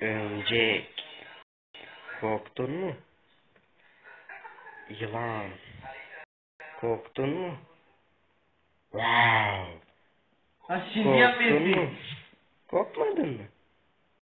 Örümcek. Korktun mu? Yılan. Korktun mu? Wow. Ha şimdi Korktun mu? Korkmadın mı?